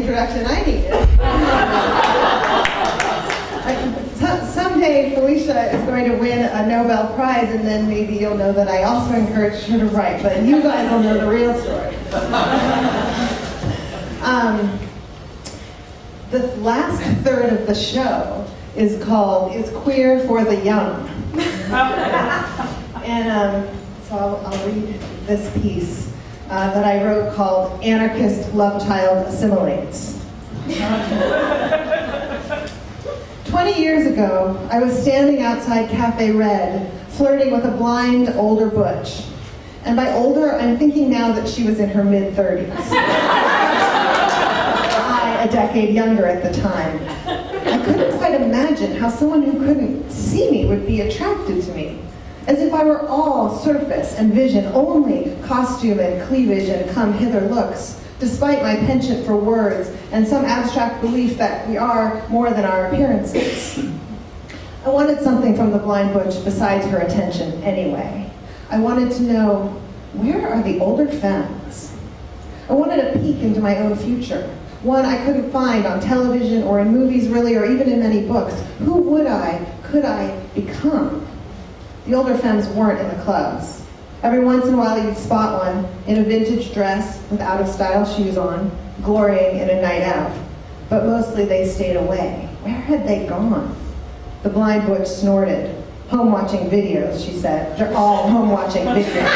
introduction I needed. someday Felicia is going to win a Nobel Prize, and then maybe you'll know that I also encouraged her to write, but you guys will know the real story. um, the last third of the show is called Is Queer for the Young. and um, so I'll, I'll, read this piece uh, that I wrote called Anarchist Love Child Assimilates. 20 years ago, I was standing outside Cafe Red, flirting with a blind older butch. And by older, I'm thinking now that she was in her mid 30s. I, a decade younger at the time. I couldn't quite imagine how someone who couldn't see me would be attracted to me. As if I were all surface and vision, only costume and cleavage and come hither looks despite my penchant for words and some abstract belief that we are more than our appearances. I wanted something from the blind butch besides her attention anyway. I wanted to know, where are the older femmes? I wanted a peek into my own future, one I couldn't find on television or in movies really, or even in many books. Who would I, could I become? The older femmes weren't in the clubs. Every once in a while you'd spot one in a vintage dress with out-of-style shoes on, glorying in a night out. But mostly they stayed away. Where had they gone? The blind butch snorted. Home watching videos, she said. They're all home watching videos.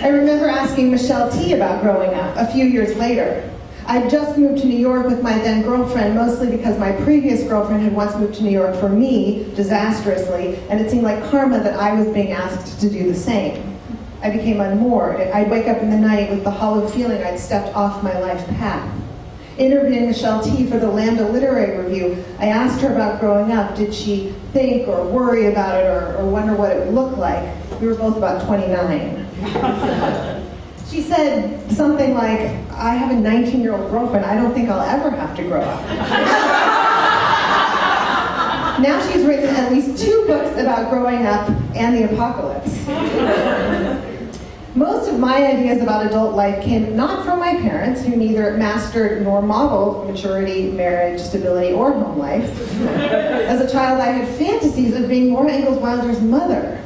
I remember asking Michelle Tea about growing up a few years later. I just moved to New York with my then girlfriend, mostly because my previous girlfriend had once moved to New York for me, disastrously, and it seemed like karma that I was being asked to do the same. I became unmoored. I'd wake up in the night with the hollow feeling I'd stepped off my life path. Interviewing Michelle Tea for the Lambda Literary Review, I asked her about growing up. Did she think or worry about it or, or wonder what it would look like? We were both about 29. She said something like, I have a 19 year old girlfriend, I don't think I'll ever have to grow up. now she's written at least two books about growing up and the apocalypse. Most of my ideas about adult life came not from my parents, who neither mastered nor modeled maturity, marriage, stability, or home life. As a child, I had fantasies of being Laura Ingalls Wilder's mother,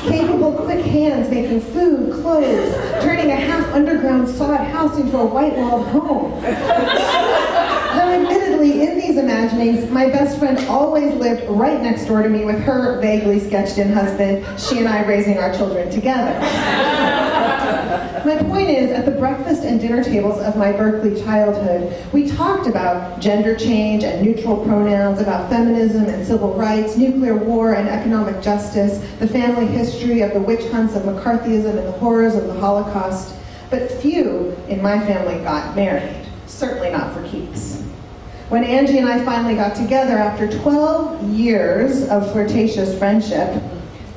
capable, quick hands making food, clothes, turning a half underground sod house into a white walled home. Though admittedly, in these imaginings, my best friend always lived right next door to me with her vaguely sketched in husband, she and I raising our children together. My point is, at the breakfast and dinner tables of my Berkeley childhood, we talked about gender change and neutral pronouns, about feminism and civil rights, nuclear war and economic justice, the family history of the witch hunts of McCarthyism and the horrors of the Holocaust. But few in my family got married, certainly not for keeps. When Angie and I finally got together after 12 years of flirtatious friendship,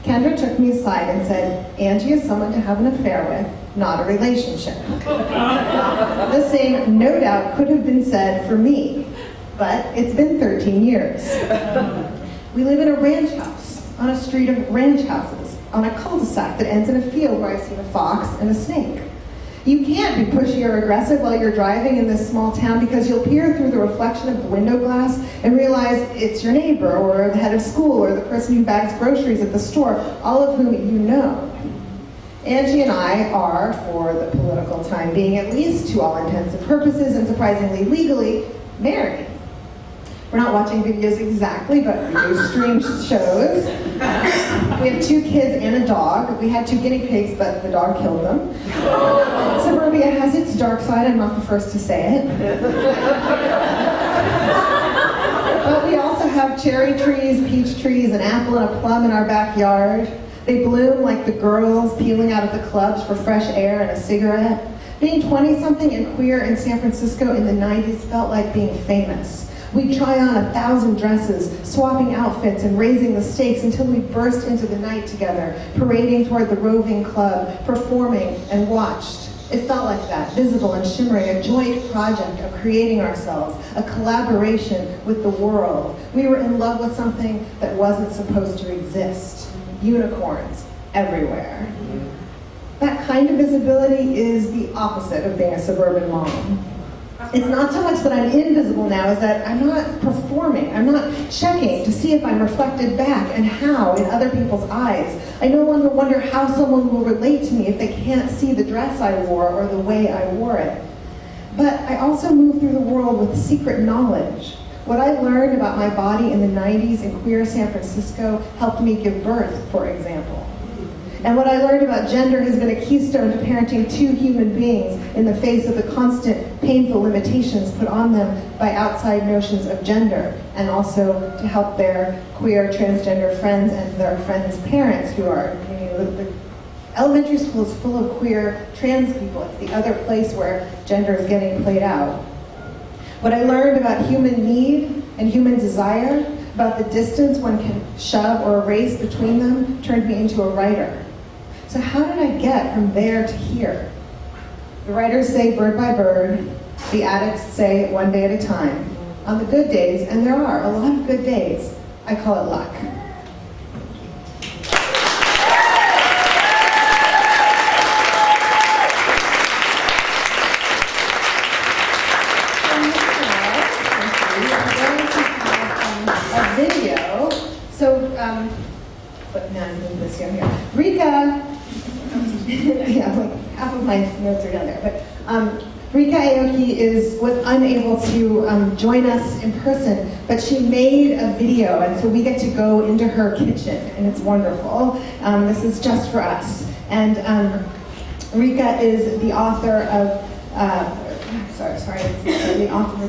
Kendra took me aside and said, Angie is someone to have an affair with, not a relationship. the same, no doubt, could have been said for me, but it's been 13 years. We live in a ranch house, on a street of ranch houses, on a cul-de-sac that ends in a field where I've seen a fox and a snake. You can't be pushy or aggressive while you're driving in this small town because you'll peer through the reflection of the window glass and realize it's your neighbor or the head of school or the person who bags groceries at the store, all of whom you know. Angie and I are, for the political time being, at least to all intents and purposes, and surprisingly legally, married. We're not watching videos exactly, but we do stream shows. We have two kids and a dog. We had two guinea pigs, but the dog killed them. Suburbia has its dark side, I'm not the first to say it. but we also have cherry trees, peach trees, an apple and a plum in our backyard. They bloom like the girls peeling out of the clubs for fresh air and a cigarette. Being 20 something and queer in San Francisco in the 90s felt like being famous. We'd try on a thousand dresses, swapping outfits and raising the stakes until we burst into the night together, parading toward the roving club, performing and watched. It felt like that, visible and shimmering, a joint project of creating ourselves, a collaboration with the world. We were in love with something that wasn't supposed to exist. Unicorns everywhere. Mm-hmm. That kind of visibility is the opposite of being a suburban mom. It's not so much that I'm invisible now, as that I'm not performing. I'm not checking to see if I'm reflected back and how in other people's eyes. I no longer wonder how someone will relate to me if they can't see the dress I wore or the way I wore it. But I also move through the world with secret knowledge. What I learned about my body in the 90s in queer San Francisco helped me give birth, for example. And what I learned about gender has been a keystone to parenting two human beings in the face of the constant painful limitations put on them by outside notions of gender, and also to help their queer transgender friends and their friends' parents who are, you know, the, elementary school is full of queer trans people. It's the other place where gender is getting played out. What I learned about human need and human desire, about the distance one can shove or erase between them, turned me into a writer. So, how did I get from there to here? The writers say bird by bird, the addicts say one day at a time. On the good days, and there are a lot of good days, I call it luck. Video. So, um, but now I'm doing this here. Ryka yeah, like half of my notes are down there. But um, Ryka Aoki is was unable to um, join us in person, but she made a video, and so we get to go into her kitchen, and it's wonderful. Um, this is just for us, and um, Ryka is the author of. Uh, sorry, sorry, the author.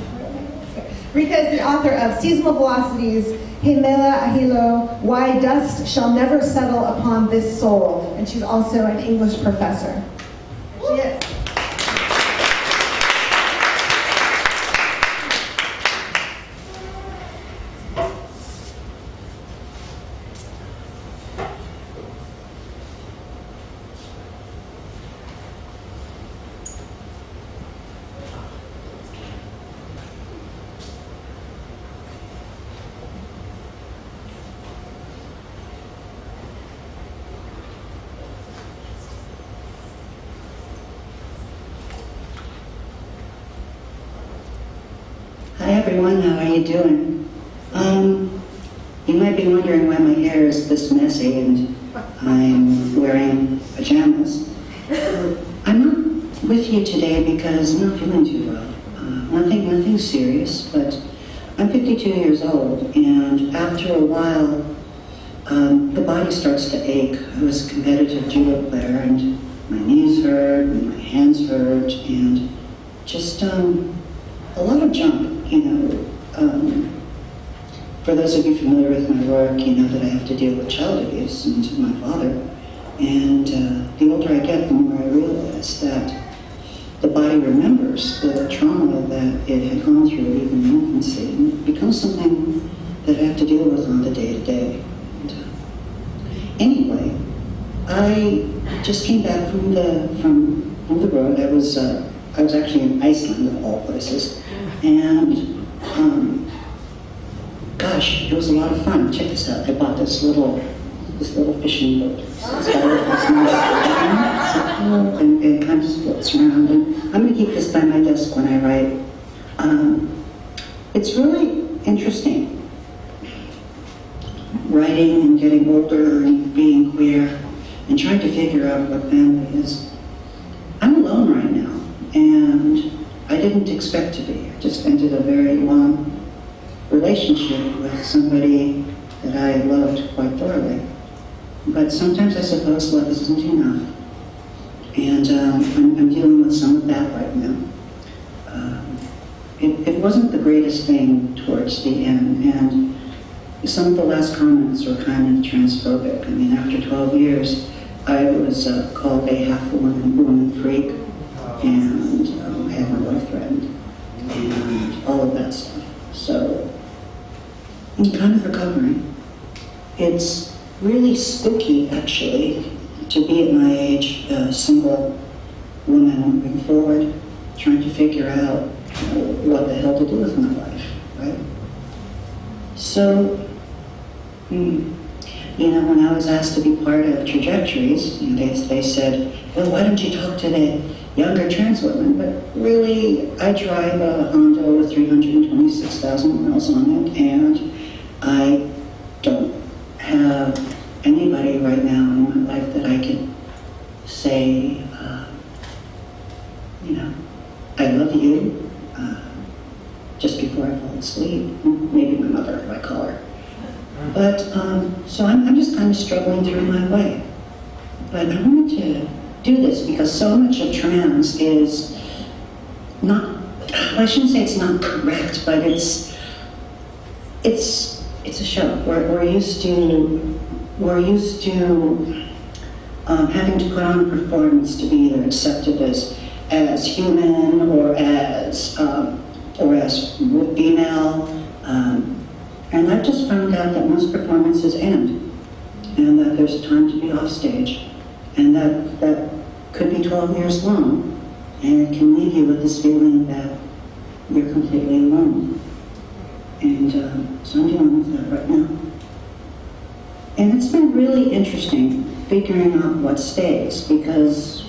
Ryka is the author of Seasonal Velocities, He Mele a Hilo, Why Dust Shall Never Settle Upon This Soul. And she's also an English professor. Everyone, how are you doing? Um, you might be wondering why my hair is this messy and I'm wearing pajamas. I'm not with you today because I'm not feeling too well. Uh, nothing, nothing serious, but I'm 52 years old and after a while um, the body starts to ache. I was a competitive judo player and my knees hurt and my hands hurt and just um, a lot of junk, you know. Um, for those of you familiar with my work, you know that I have to deal with child abuse and my father. And uh, the older I get, the more I realize that the body remembers the trauma that it had gone through even in infancy, and it becomes something that I have to deal with on the day to day. Anyway, I just came back from the from from the road. I was uh, I was actually in Iceland of all places, and um, gosh, it was a lot of fun. Check this out. I bought this little this little fishing boat. It's got small and it kind of floats around. And I'm going to keep this by my desk when I write. Um, it's really interesting writing and getting older and being queer and trying to figure out what family is. I'm alone right now, and I didn't expect to be. I just ended a very long relationship with somebody that I loved quite thoroughly. But sometimes I suppose love isn't enough. And um, I'm, I'm, dealing with some of that right now. Um, it, it wasn't the greatest thing towards the end, and some of the last comments were kind of transphobic. I mean, after 12 years, I was uh, called a half-woman woman freak, and um, I had my boyfriend, and all of that stuff. So, I'm kind of recovering. It's really spooky, actually, to be at my age, a single woman moving forward, trying to figure out what the hell to do with my life, right? So, hmm, you know, when I was asked to be part of trajectories, you know, they, they said, well, why don't you talk to the younger trans women? But really, I drive a Honda with 326,000 miles on it, and I don't have anybody right now in my life that I can say, uh, you know, I love you uh, just before I fall asleep. Maybe my mother, if I call her. But, um, so I'm, I'm just kind of struggling through my way. But I wanted to do this because so much of trans is not, I shouldn't say it's not correct, but it's, it's, it's a show. We're, we're used to, we're used to um, having to put on a performance to be either accepted as, as human or as, um, or as female. Um, and I've just found out that most performances end, and that there's a time to be off stage, and that that could be 12 years long, and it can leave you with this feeling that you're completely alone. And uh, so I'm dealing with that right now. And it's been really interesting figuring out what stays, because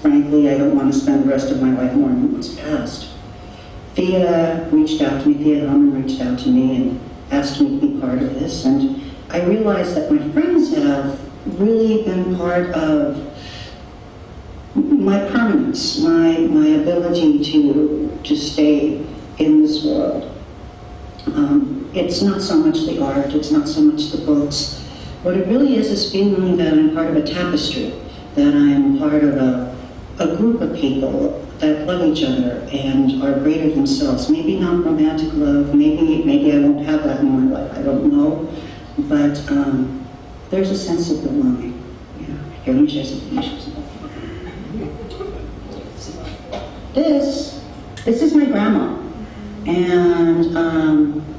frankly, I don't want to spend the rest of my life mourning what's past. Thea reached out to me, Thea Hillman reached out to me, and asked me to be part of this. And I realized that my friends have really been part of my permanence, my, my ability to, to stay in this world. Um, it's not so much the art, it's not so much the books. What it really is is feeling that I'm part of a tapestry, that I'm part of a, a group of people that love each other and are greater themselves. Maybe not romantic love, maybe maybe I won't have that in my life, I don't know. But um, there's a sense of belonging. Yeah. This, this is my grandma. And um,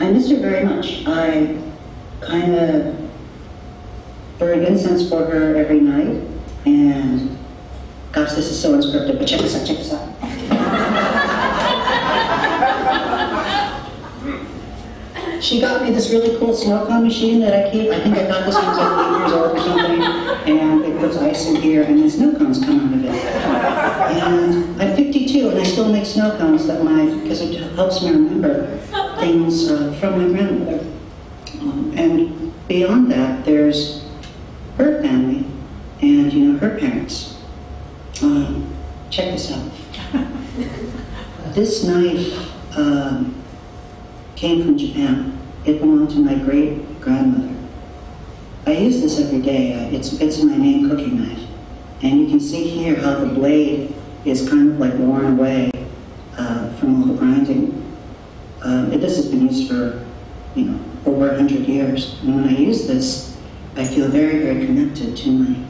I miss her very much. I kind of burn incense for her every night. And Gosh, this is so unscripted, but check this out, check this out. she got me this really cool snow cone machine that I keep. I think I got this when I was eight years old or something. And it puts ice in here, and the snow cones come out of it. And 52, and I still make snow cones that my, because it helps me remember things uh, from my grandmother. Um, and beyond that, there's her family and, you know, her parents. Um, check this out. this knife um, came from Japan. It belonged to my great grandmother. I use this every day. Uh, it's, it's my main cooking knife. And you can see here how the blade is kind of like worn away uh, from all the grinding. Um, this has been used for, you know, over 100 years. And when I use this, I feel very, very connected to my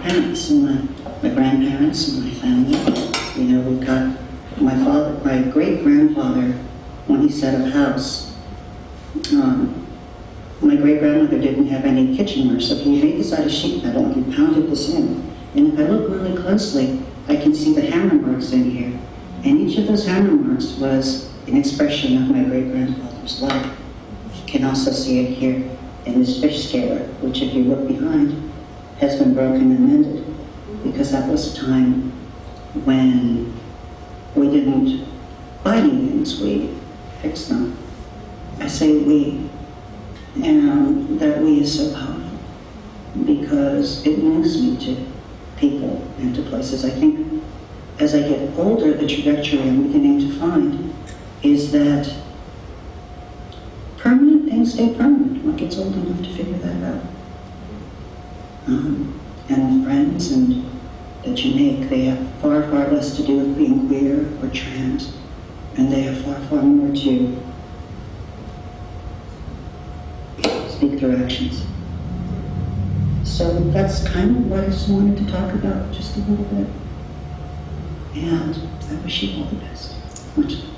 parents and my my grandparents and my family. You know, we've got my father, my great grandfather, when he set up house. Um, my great grandmother didn't have any kitchenware, so he made this out of sheet metal and he pounded this in. And if I look really closely, I can see the hammer marks in here. And each of those hammer marks was an expression of my great grandfather's love. You can also see it here in this fish scaler, which if you look behind, has been broken and mended because that was a time when we didn't buy things, we fixed them. I say we, and that we is so powerful because it moves me to people and to places. I think as I get older, the trajectory I'm beginning to find is that permanent things stay permanent. One gets old enough to figure that out. Um, and friends and that you make, they have far, far less to do with being queer or trans, and they have far, far more to speak their actions. So that's kind of what I just wanted to talk about just a little bit. And I wish you all the best. Much love.